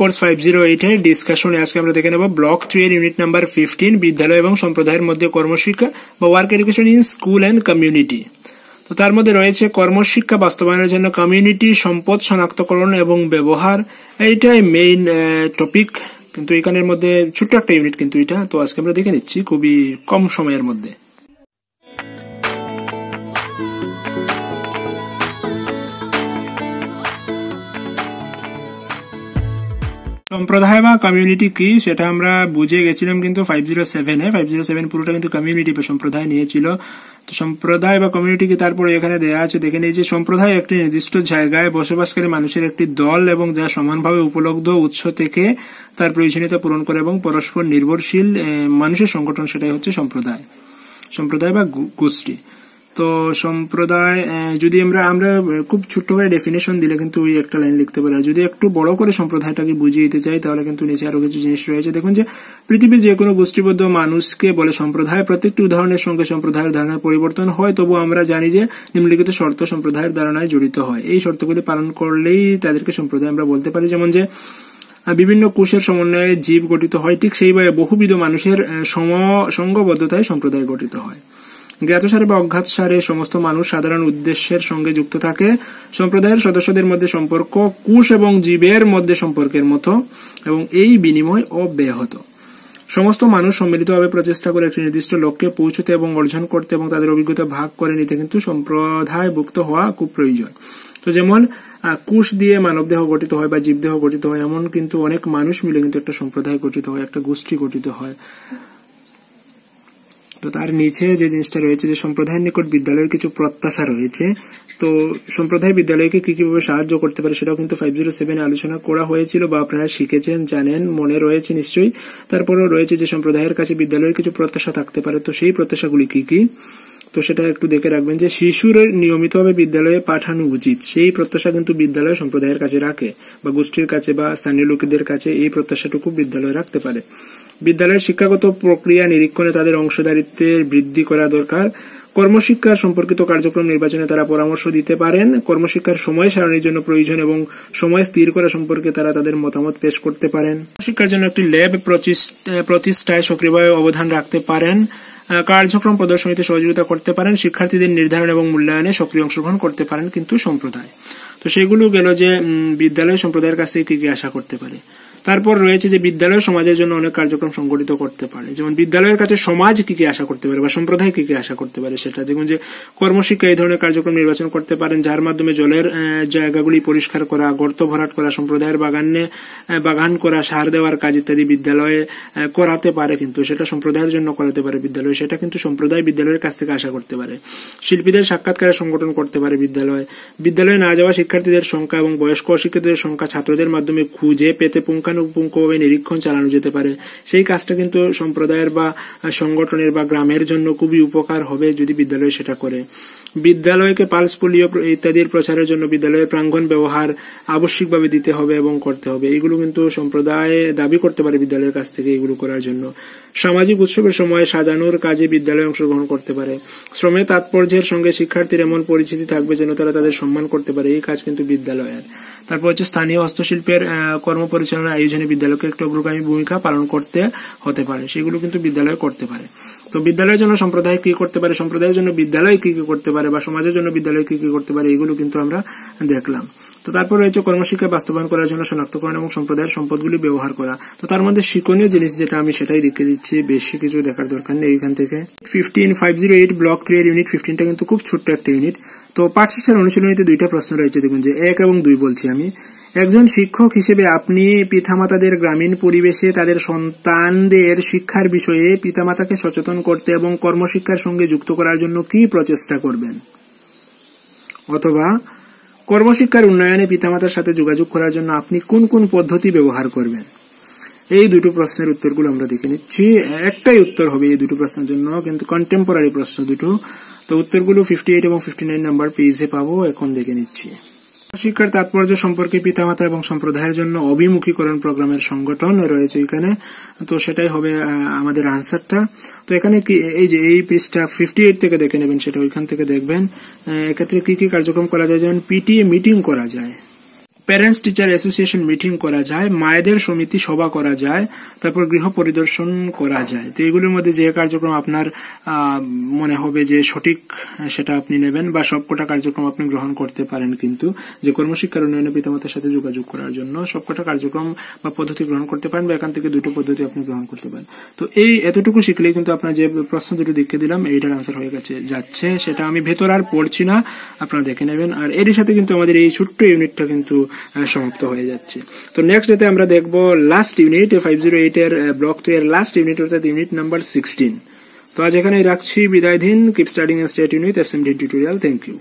Course five zero eight এর ডিসকাশনে আজকে আমরা দেখে ব্লক ইউনিট নাম্বার ফিফটিন বিদ্যালয় এবং সম্প্রদায়ের মধ্যে কর্মশিক্ষা বা work education in school and community তো তার মধ্যে রয়েছে কর্মশিক্ষা বাস্তবায়নের জন্য কমিউনিটি সম্পদ শনাক্তকরণ এবং ব্যবহার। এইটাই মেইন টপিক কিন্তু এখানের মধ্যে ছোট্ট একটা ইউনিট কিন্তু এটা। তো আজকে আমরা দেখে নিচ্ছি খুবই কম সময়ের মধ্যে। সম্প্রদায় বা কমিউনিটি কি, সেটা আমরা বুঝে গেছিলাম কিন্তু ফাইভ জিরো সেভেনে ফাইভ জিরো সেভেন পুরোটা কিন্তু কমিউনিটি বা সম্প্রদায় নিয়েছিল তো সম্প্রদায় বা কমিউনিটি কি তারপরে এখানে দেওয়া আছে? দেখে নিয়েছি সম্প্রদায় একটি নির্দিষ্ট জায়গায় বসবাসকারী মানুষের একটি দল এবং যা সমানভাবে উপলব্ধ উৎস থেকে তার প্রয়োজনীয়তা পূরণ করে এবং পরস্পর নির্ভরশীল মানুষের সংগঠন, সেটাই হচ্ছে সম্প্রদায়। সম্প্রদায় বা গোষ্ঠী। তো সম্প্রদায় যদি আমরা আমরা খুব ছোট্ট করে ডেফিনেশন দিলে কিন্তু ওই একটা লাইন লিখতে পারি। যদি একটু বড় করে সম্প্রদায়টাকে বুঝিয়ে দিতে চাই, তাহলে কিন্তু নিচে আরও কিছু জিনিস রয়েছে। দেখুন যে, পৃথিবীর যে কোনো গোষ্ঠীবদ্ধ মানুষকে বলে সম্প্রদায়, প্রত্যেকটি উদাহরণের সঙ্গে সম্প্রদায়ের ধারণার পরিবর্তন হয়। তবু আমরা জানি যে, নিম্নলিখিত শর্ত সম্প্রদায়ের ধারণায় জড়িত হয়। এই শর্তগুলি পালন করলেই তাদেরকে সম্প্রদায় আমরা বলতে পারি। যেমন যে বিভিন্ন কোষের সমন্বয়ে জীব গঠিত হয়। ঠিক সেইভাবে বহুবিধ মানুষের সঙ্গবদ্ধতায় সম্প্রদায় গঠিত হয়। জ্ঞাতসারে বা অজ্ঞাত সারে সমস্ত মানুষ সাধারণ উদ্দেশ্যের সঙ্গে যুক্ত থাকে। সম্প্রদায়ের সদস্যদের মধ্যে সম্পর্ক, কুশ এবং জীবের মধ্যে সম্পর্কের মতো এবং এই বিনিময় অব্যাহত। সমস্ত মানুষ সম্মিলিতভাবে প্রচেষ্টা করে একটি নির্দিষ্ট লক্ষ্যে পৌঁছতে এবং অর্জন করতে এবং তাদের অভিজ্ঞতা ভাগ করে নিতে কিন্তু সম্প্রদায়ভুক্ত হওয়া খুব প্রয়োজন। তো যেমন কুশ দিয়ে মানবদেহ গঠিত হয় বা জীবদেহ গঠিত হয়, এমন কিন্তু অনেক মানুষ মিলে কিন্তু একটা সম্প্রদায় গঠিত হয়, একটা গোষ্ঠী গঠিত হয়। তো তার নিচে যে জিনিসটা রয়েছে, যে সম্প্রদায়ের নিকট বিদ্যালয়ের কিছু প্রত্যাশা রয়েছে, তো সম্প্রদায় বিদ্যালয়কে কি কীভাবে সাহায্য করতে পারে সেটাও কিন্তু ফাইভ জিরো সেভেনে আলোচনা করা হয়েছিল বা আপনারা শিখেছেন, জানেন, মনে রয়েছে নিশ্চয়ই। তারপরেও রয়েছে যে সম্প্রদায়ের কাছে বিদ্যালয়ের কিছু প্রত্যাশা থাকতে পারে, তো সেই প্রত্যাশাগুলি কি কি? তো সেটা একটু দেখে রাখবেন যে শিশুর নিয়মিতভাবে বিদ্যালয়ে পাঠানো উচিত, সেই প্রত্যাশা কিন্তু বিদ্যালয় সম্প্রদায়ের কাছে রাখে বা গোষ্ঠীর কাছে বা স্থানীয় লোকেদের কাছে এই প্রত্যাশাটুকু বিদ্যালয় রাখতে পারে। বিদ্যালয়ের শিক্ষাগত প্রক্রিয়া নিরীক্ষণে তাদের অংশদারিত্বের বৃদ্ধি করা দরকার। কর্মশিক্ষা সম্পর্কিত কার্যক্রম নির্বাচনে তারা পরামর্শ দিতে পারেন। কর্মশিক্ষার সময় সারণীর জন্য প্রয়োজন এবং সময় স্থির করা সম্পর্কে তারা তাদের মতামত পেশ করতে পারেন। শিক্ষার জন্য একটি ল্যাব প্রতিষ্ঠায় সক্রিয়ভাবে অবদান রাখতে পারেন। কার্যক্রম প্রদর্শনীতে সহযোগিতা করতে পারেন। শিক্ষার্থীদের নির্ধারণ এবং মূল্যায়নে সক্রিয় অংশগ্রহণ করতে পারেন কিন্তু সম্প্রদায়। তো সেগুলো গেল যে বিদ্যালয় সম্প্রদায়ের কাছ থেকে কি কি আশা করতে পারে? তারপর রয়েছে যে বিদ্যালয় সমাজের জন্য অনেক কার্যক্রম সংগঠিত করতে পারে। যেমন বিদ্যালয়ের কাছে সমাজ কি কি আশা করতে পারে বা সম্প্রদায় কি কি আশা করতে পারে সেটা। দেখুন যে কর্মশিক্ষা এই ধরনের কার্যক্রম নির্বাচন করতে পারেন, যার মাধ্যমে জলের জায়গাগুলি পরিষ্কার করা, গর্ত ভরাট করা, সম্প্রদায়ের বাগানে বাগান করা, সার দেওয়ার কাজ ইত্যাদি বিদ্যালয়ে করাতে পারে কিন্তু, সেটা সম্প্রদায়ের জন্য করাতে পারে বিদ্যালয়। সেটা কিন্তু সম্প্রদায় বিদ্যালয়ের কাছ থেকে আশা করতে পারে। শিল্পীদের সাক্ষাৎকারের সংগঠন করতে পারে বিদ্যালয়। বিদ্যালয়ে না যাওয়া শিক্ষার্থীদের সংখ্যা এবং বয়স্ক অশিক্ষিতদের সংখ্যা ছাত্রদের মাধ্যমে খুঁজে পেতে পুঙ্খা পুঙ্খানুপুঙ্খভাবে নিরীক্ষণ চালানো যেতে পারে। সেই কাজটা কিন্তু সম্প্রদায়ের বা সংগঠনের বা গ্রামের জন্য খুবই উপকার হবে যদি বিদ্যালয় সেটা করে। বিদ্যালয়কে পালস পোলিও ইত্যাদির প্রচারের জন্য বিদ্যালয়ের প্রাঙ্গণ ব্যবহার আবশ্যিকভাবে দিতে হবে এবং করতে হবে। এগুলো কিন্তু সম্প্রদায় দাবি করতে পারে বিদ্যালয়ের কাছ থেকে এগুলো করার জন্য। সামাজিক উৎসবের সময় সাজানোর কাজে বিদ্যালয়ে অংশগ্রহণ করতে পারে। শ্রমের তাৎপর্যের সঙ্গে শিক্ষার্থীর এমন পরিচিতি থাকবে যেন তারা তাদের সম্মান করতে পারে। এই কাজ কিন্তু বিদ্যালয়ের। তারপর হচ্ছে স্থানীয় হস্তশিল্পের কর্ম পরিচালনা আয়োজনে বিদ্যালয়কে একটি অগ্রগামী ভূমিকা পালন করতে হতে পারে। সেগুলো কিন্তু বিদ্যালয় করতে পারে। তো বিদ্যালয়ের জন্য সম্প্রদায় কি করতে পারে, সম্প্রদায়ের জন্য বিদ্যালয় কি কি করতে পারে বা সমাজের জন্য বিদ্যালয় কি কি করতে পারে, এগুলো কিন্তু আমরা দেখলাম। তো তারপর রয়েছে কর্মশিক্ষা বাস্তবায়ন করার জন্য শনাক্তকরণ এবং সম্প্রদায়ের সম্পদগুলি ব্যবহার করা। তো তার মধ্যে শিক্ষণীয় জিনিস যেটা আমি সেটাই রেখে দিচ্ছি, বেশি কিছু দেখার দরকার নেই এখান থেকে। Fifteen five zero eight block three এর ইউনিট ফিফটিনটা কিন্তু খুব ছোট্ট একটা ইউনিট তো পাঠ শিক্ষার অনুশীলনীতে দুইটা প্রশ্ন রয়েছে, দেখুন যে এক এবং দুই বলছি আমি। একজন শিক্ষক হিসেবে আপনি পিতামাতাদের গ্রামীণ পরিবেশে তাদের সন্তানদের শিক্ষার বিষয়ে পিতামাতাকে সচেতন করতে এবং কর্মশিক্ষার সঙ্গে যুক্ত করার জন্য কি প্রচেষ্টা করবেন? অথবা কর্মশিক্ষার উন্নয়নে পিতামাতার সাথে যোগাযোগ করার জন্য আপনি কোন কোন পদ্ধতি ব্যবহার করবেন? এই দুটো প্রশ্নের উত্তরগুলো আমরা দেখে নিচ্ছি। একটাই উত্তর হবে এই দুটো প্রশ্নের জন্য, কিন্তু কন্টেম্পোরারি প্রশ্ন দুটো। তো উত্তরগুলো ফিফটি এইট এবং ফিফটি নাইন নাম্বার পেজে পাবো, এখন দেখে নিচ্ছি। শিক্ষার তাৎপর্য সম্পর্কে পিতামাতা এবং সম্প্রদায়ের জন্য অভিমুখীকরণ প্রোগ্রামের সংগঠন রয়েছে এখানে। তো সেটাই হবে আমাদের আনসারটা। তো এখানে কি, এই যে এই পেজটা ফিফটি এইট থেকে দেখে নেবেন, সেটা ওইখান থেকে দেখবেন। এক্ষেত্রে কি কি কার্যক্রম করা যায়? যেমন পিটিএ মিটিং করা যায়। প্যারেন্টস টিচার অ্যাসোসিয়েশন মিটিং করা যায়, মায়েদের সমিতি সভা করা যায়, তারপর গৃহ পরিদর্শন করা যায়। তো এগুলোর মধ্যে যে কার্যক্রম আপনার মনে হবে যে সঠিক, সেটা আপনি নেবেন বা সবকটা কার্যক্রম আপনি গ্রহণ করতে পারেন কিন্তু, যে কর্মশিক্ষার উন্নয়নে পিতামাতার সাথে যোগাযোগ করার জন্য সবকটা কার্যক্রম বা পদ্ধতি গ্রহণ করতে পারেন বা এখান থেকে দুটো পদ্ধতি আপনি গ্রহণ করতে পারেন। তো এই এতটুকু শিখলেই কিন্তু আপনার যে প্রশ্ন দুটো দেখে দিলাম, এইটার আনসার হয়ে গেছে, যাচ্ছে। সেটা আমি ভেতর আর পড়ছি না, আপনারা দেখে নেবেন। আর এরই সাথে কিন্তু আমাদের এই ছোট্ট ইউনিটটা কিন্তু সমাপ্ত হয়ে যাচ্ছে। তো নেক্সট ডেতে আমরা দেখব লাস্ট ইউনিট ফাইভ জিরো এইটের ব্লক টু এর লাস্ট ইউনিট অর্থাৎ ইউনিট নাম্বার সিক্সটিন তো আজ এখানে রাখছি। বিদায় দিন। Keep studying state unit D tutorial thank you